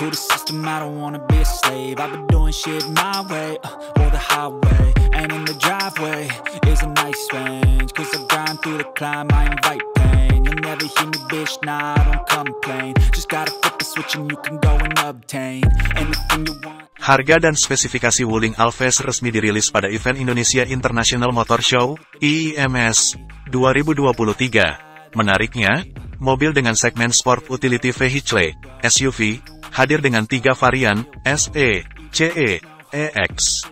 To the system, I don't wanna be a slave. I've been doing shit my way, uh, or the highway. And in the driveway is a nice range Cause I grind through the climb, I invite pain. You'll never hear me, bitch, nah, I don't complain. Just gotta flip the switch and you can go and obtain Anything you want. Harga dan spesifikasi Wuling Alves resmi dirilis pada event Indonesia International Motor Show, IIMS, 2023. Menariknya, mobil dengan segmen Sport Utility Vehicle, SUV, hadir dengan tiga varian, SE, CE, EX.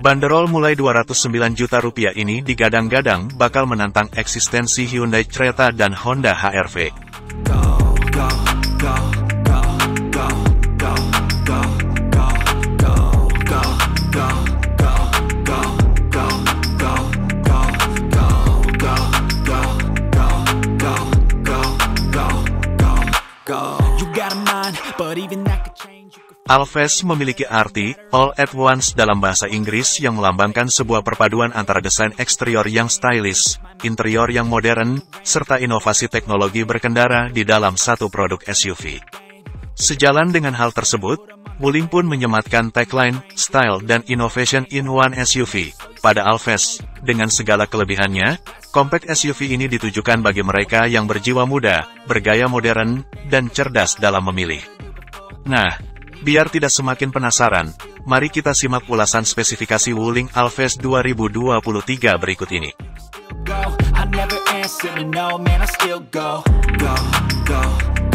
Banderol mulai 209 juta rupiah ini digadang-gadang bakal menantang eksistensi Hyundai Creta dan Honda HR-V. Alves memiliki arti all at once dalam bahasa Inggris yang melambangkan sebuah perpaduan antara desain eksterior yang stylish, interior yang modern, serta inovasi teknologi berkendara di dalam satu produk SUV. Sejalan dengan hal tersebut, Wuling pun menyematkan tagline Style dan Innovation in One SUV pada Alves. Dengan segala kelebihannya, compact SUV ini ditujukan bagi mereka yang berjiwa muda, bergaya modern, dan cerdas dalam memilih. Nah, biar tidak semakin penasaran, mari kita simak ulasan spesifikasi Wuling Alves 2023 berikut ini. go.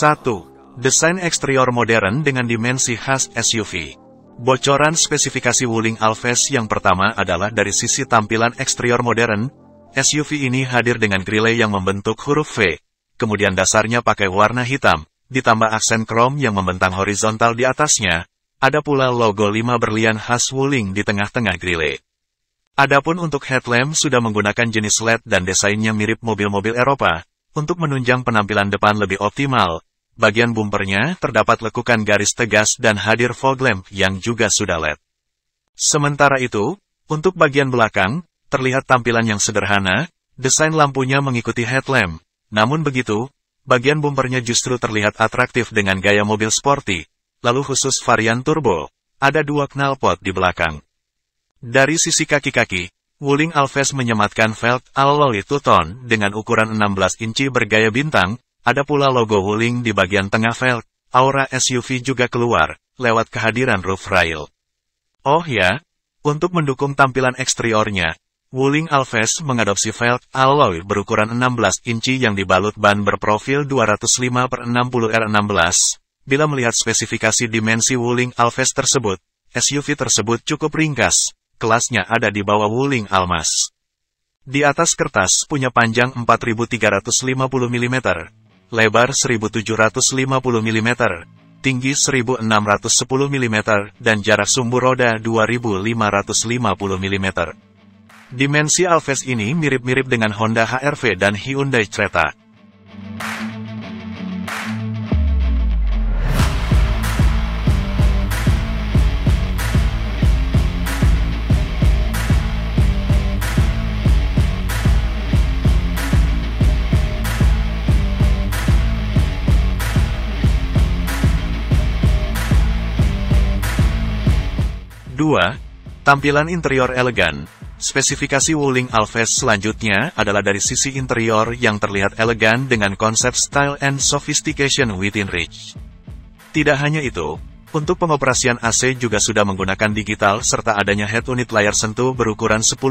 1. Desain eksterior modern dengan dimensi khas SUV. Bocoran spesifikasi Wuling Alves yang pertama adalah dari sisi tampilan eksterior modern, SUV ini hadir dengan grille yang membentuk huruf V, kemudian dasarnya pakai warna hitam, ditambah aksen krom yang membentang horizontal di atasnya, ada pula logo 5 berlian khas Wuling di tengah-tengah grille. Adapun untuk headlamp sudah menggunakan jenis LED dan desainnya mirip mobil-mobil Eropa, untuk menunjang penampilan depan lebih optimal, bagian bumpernya terdapat lekukan garis tegas dan hadir fog lamp yang juga sudah LED. Sementara itu, untuk bagian belakang, terlihat tampilan yang sederhana, desain lampunya mengikuti headlamp. Namun begitu, bagian bumpernya justru terlihat atraktif dengan gaya mobil sporty. Lalu khusus varian turbo, ada dua knalpot di belakang. Dari sisi kaki-kaki, Wuling Alves menyematkan velg alloy two-tone dengan ukuran 16 inci bergaya bintang, ada pula logo Wuling di bagian tengah velg, aura SUV juga keluar, lewat kehadiran roof rail. Oh ya, untuk mendukung tampilan eksteriornya, Wuling Alves mengadopsi velg alloy berukuran 16 inci yang dibalut ban berprofil 205 per 60 R16. Bila melihat spesifikasi dimensi Wuling Alves tersebut, SUV tersebut cukup ringkas, kelasnya ada di bawah Wuling Almas. Di atas kertas punya panjang 4350 mm, lebar 1750 mm, tinggi 1610 mm, dan jarak sumbu roda 2550 mm. Dimensi Alves ini mirip-mirip dengan Honda HR-V dan Hyundai Creta. Dua, Tampilan interior elegan. Spesifikasi Wuling Alves selanjutnya adalah dari sisi interior yang terlihat elegan dengan konsep style and sophistication within reach. Tidak hanya itu, untuk pengoperasian AC juga sudah menggunakan digital serta adanya head unit layar sentuh berukuran 10,25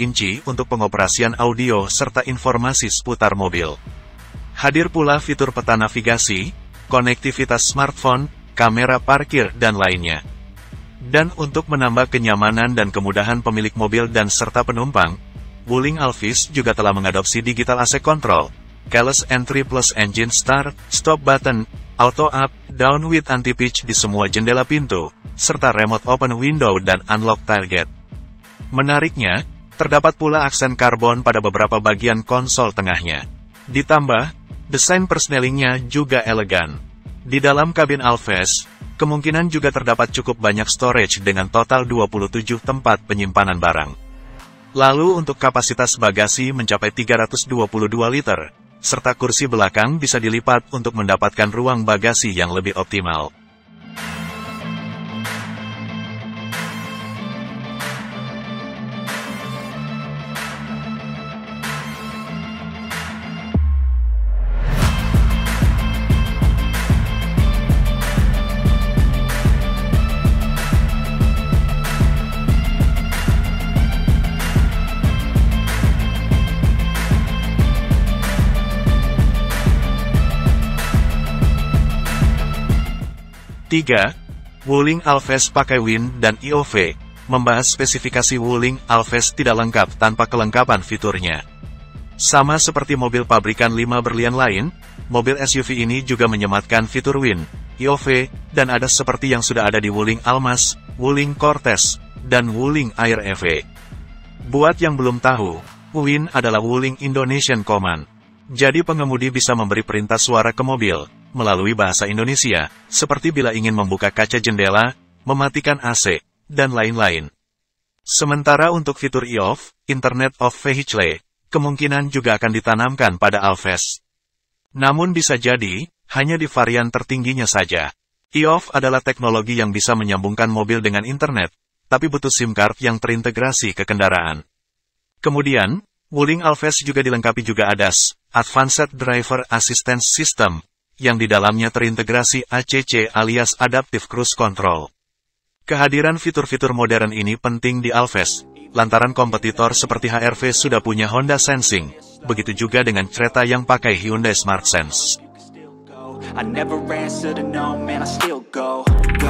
inci untuk pengoperasian audio serta informasi seputar mobil. Hadir pula fitur peta navigasi, konektivitas smartphone, kamera parkir dan lainnya. Dan untuk menambah kenyamanan dan kemudahan pemilik mobil dan serta penumpang, Wuling Alphys juga telah mengadopsi digital AC control, keyless entry plus engine start, stop button, auto up, down with anti-pitch di semua jendela pintu, serta remote open window dan unlock target. Menariknya, terdapat pula aksen karbon pada beberapa bagian konsol tengahnya. Ditambah, desain persnelingnya juga elegan. Di dalam kabin Alves, kemungkinan juga terdapat cukup banyak storage dengan total 27 tempat penyimpanan barang. Lalu untuk kapasitas bagasi mencapai 322 liter, serta kursi belakang bisa dilipat untuk mendapatkan ruang bagasi yang lebih optimal. 3. Wuling Alves pakai Win dan IOV. Membahas spesifikasi Wuling Alves tidak lengkap tanpa kelengkapan fiturnya. Sama seperti mobil pabrikan 5 berlian lain, mobil SUV ini juga menyematkan fitur Win, IOV, dan ada seperti yang sudah ada di Wuling Almas, Wuling Cortez, dan Wuling Air EV. Buat yang belum tahu, Win adalah Wuling Indonesian Command. Jadi pengemudi bisa memberi perintah suara ke mobil, melalui bahasa Indonesia, seperti bila ingin membuka kaca jendela, mematikan AC, dan lain-lain. Sementara untuk fitur IOF, Internet of Vehicle, kemungkinan juga akan ditanamkan pada Alves. Namun bisa jadi, hanya di varian tertingginya saja. IOF adalah teknologi yang bisa menyambungkan mobil dengan internet, tapi butuh SIM card yang terintegrasi ke kendaraan. Kemudian, Wuling Alves juga dilengkapi juga ADAS, Advanced Driver Assistance System, yang di dalamnya terintegrasi ACC alias Adaptive Cruise Control. Kehadiran fitur-fitur modern ini penting di Alves, lantaran kompetitor seperti HRV sudah punya Honda Sensing, begitu juga dengan kereta yang pakai Hyundai Smart Sense. I never answer to no, man, I still go, go,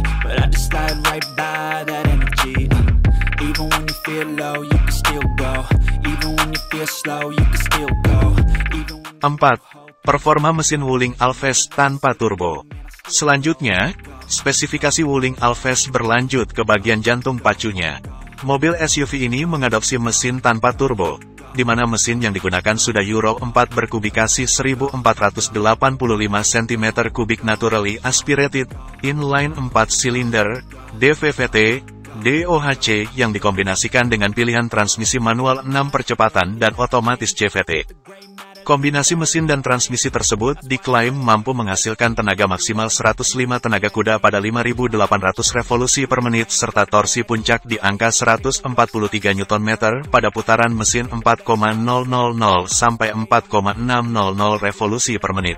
But I just slide right by that energy uh, Even when you feel low, you can still go. Even when you feel slow, you can still go. 4. Performa mesin Wuling Alves tanpa turbo. Selanjutnya, spesifikasi Wuling Alves berlanjut ke bagian jantung pacunya. Mobil SUV ini mengadopsi mesin tanpa turbo, di mana mesin yang digunakan sudah Euro 4 berkubikasi 1485 cm kubik naturally aspirated, inline 4 silinder, DVVT, DOHC yang dikombinasikan dengan pilihan transmisi manual 6 percepatan dan otomatis CVT. Kombinasi mesin dan transmisi tersebut diklaim mampu menghasilkan tenaga maksimal 105 tenaga kuda pada 5.800 revolusi per menit serta torsi puncak di angka 143 Nm pada putaran mesin 4,000 sampai 4,600 revolusi per menit.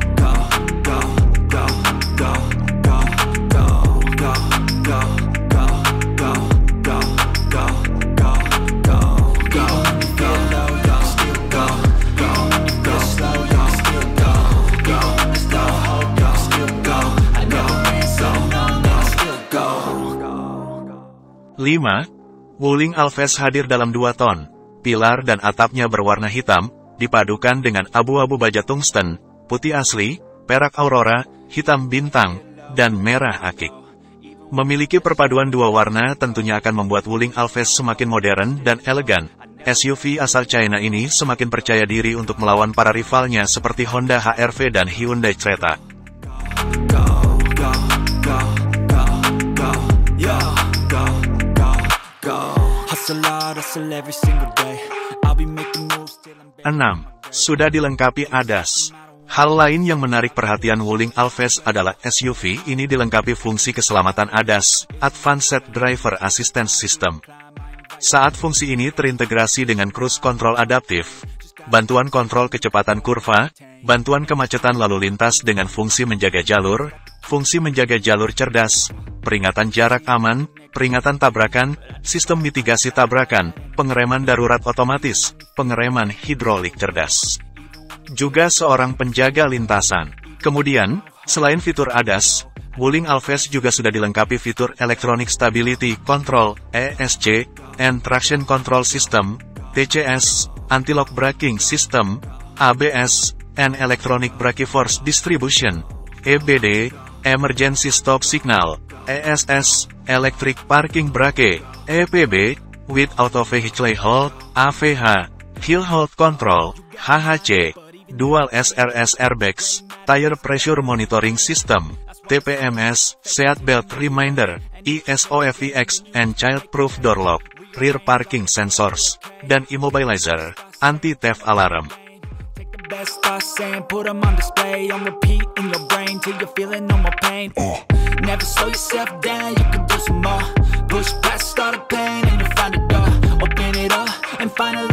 Wuling Alves hadir dalam dua ton. Pilar dan atapnya berwarna hitam, dipadukan dengan abu-abu baja tungsten, putih asli, perak aurora, hitam bintang, dan merah akik. Memiliki perpaduan dua warna tentunya akan membuat Wuling Alves semakin modern dan elegan. SUV asal China ini semakin percaya diri untuk melawan para rivalnya seperti Honda HR-V dan Hyundai Creta. Enam, Sudah dilengkapi ADAS. Hal lain yang menarik perhatian Wuling Alves adalah SUV ini dilengkapi fungsi keselamatan ADAS, Advanced Driver Assistance System. Saat fungsi ini terintegrasi dengan cruise control adaptif, bantuan kontrol kecepatan kurva, bantuan kemacetan lalu lintas dengan fungsi menjaga jalur, fungsi menjaga jalur cerdas, peringatan jarak aman, peringatan tabrakan, sistem mitigasi tabrakan, pengereman darurat otomatis, pengereman hidrolik cerdas juga seorang penjaga lintasan. Kemudian, selain fitur ADAS, Wuling Alves juga sudah dilengkapi fitur Electronic Stability Control, ESC, and Traction Control System, TCS, Anti-Lock Braking System, ABS, and Electronic Brake Force Distribution, EBD, Emergency Stop Signal, ESS, Electric Parking Brake, EPB, with Auto Vehicle Hold, AVH, Hill Hold Control, HHC, Dual SRS Airbags, Tire Pressure Monitoring System, TPMS, Seat Belt Reminder, ESOFEX, and Child-Proof Door Lock, Rear Parking Sensors, dan Immobilizer, Anti-Theft Alarm. Best thoughts saying Put them on display On repeat in your brain Till you're feeling no more pain. Uh. Never slow yourself down You can do some more. Push past all the pain And you'll find a door. Open it up And finally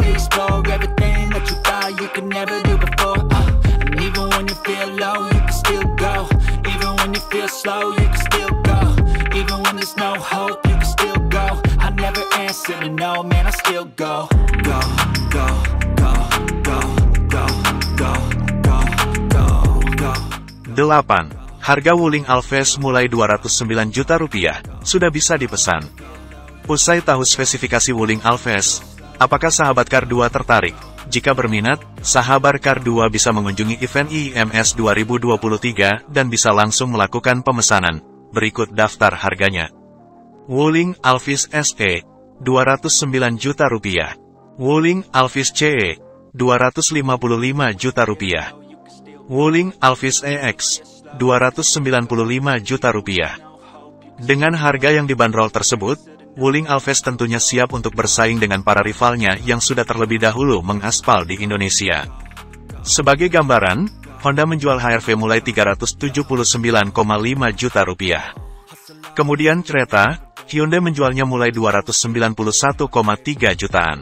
8. Harga Wuling Alves mulai 209 juta rupiah, sudah bisa dipesan. Usai tahu spesifikasi Wuling Alves, apakah sahabat Kar 2 tertarik? Jika berminat, sahabat Kar 2 bisa mengunjungi event IMS 2023 dan bisa langsung melakukan pemesanan. Berikut daftar harganya. Wuling Alvis SE 209 juta rupiah. Wuling Alvis CE 255 juta rupiah. Wuling Alvis EX 295 juta rupiah. Dengan harga yang dibanderol tersebut, Wuling Alves tentunya siap untuk bersaing dengan para rivalnya yang sudah terlebih dahulu mengaspal di Indonesia. Sebagai gambaran, Honda menjual HRV mulai 379,5 juta rupiah. Kemudian kereta, Hyundai menjualnya mulai 291,3 jutaan.